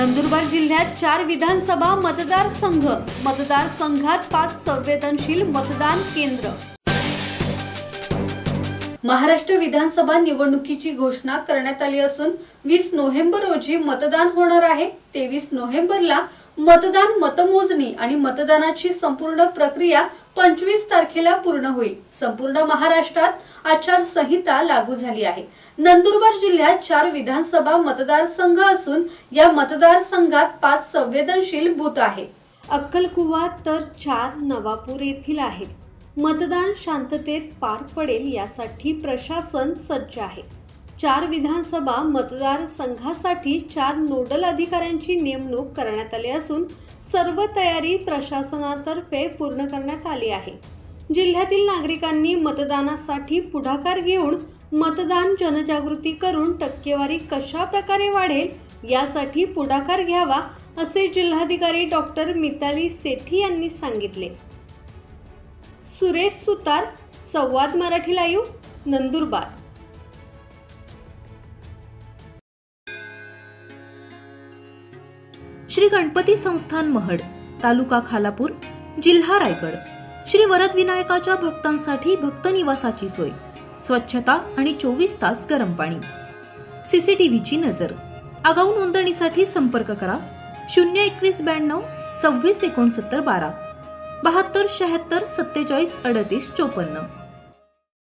नंदुरबार जिल्ह्यात चार विधानसभा मतदारसंघ मतदारसंघात पाच संवेदनशील मतदान केंद्र. महाराष्ट्र विधानसभा निवडणुकीची घोषणा करण्यात आली असून वीस नोव्हेंबर रोजी मतदान होणार आहे. तेवीस नोव्हेंबरला मतदान मतमोजणी आणि मतदानाची संपूर्ण प्रक्रिया पंचवीस तारखेला पूर्ण होईल. संपूर्ण महाराष्ट्रात आचारसंहिता लागू झाली आहे. नंदुरबार जिल्ह्यात चार विधानसभा मतदारसंघ असून या मतदारसंघात पाच संवेदनशील बूथ आहेत. अक्कलकुवा तर चार नवापूर येथील आहेत. मतदान शांततेत पार पडेल यासाठी प्रशासन सज्ज आहे. चार विधानसभा मतदारसंघासाठी चार नोडल अधिकाऱ्यांची नेमणूक करण्यात आली असून सर्व तयारी प्रशासनातर्फे पूर्ण करण्यात आली आहे. जिल्ह्यातील नागरिकांनी मतदानासाठी पुढाकार घेऊन मतदान जनजागृती करून टक्केवारी कशा प्रकारे वाढेल यासाठी पुढाकार घ्यावा असे जिल्हाधिकारी डॉक्टर मिताली सेठी यांनी सांगितले. सुरेश सुतार संवाद मराठी लाईव्ह नंदुरबार. श्री गणपती संस्थान महड तालुका खालापूर जिल्हा रायगड. श्री वरद विनायकाच्या भक्तांसाठी भक्त निवासाची सोय स्वच्छता आणि चोवीस तास गरम पाणी. सीसीटीव्हीची नजर. आगाऊ नोंदणीसाठी संपर्क करा शून्य एकवीस ब्याण्णव सव्वीस एकोणसत्तर बारा. बहात्तर शहात्तर सत्तेचाळीस अडतीस चोपन्न.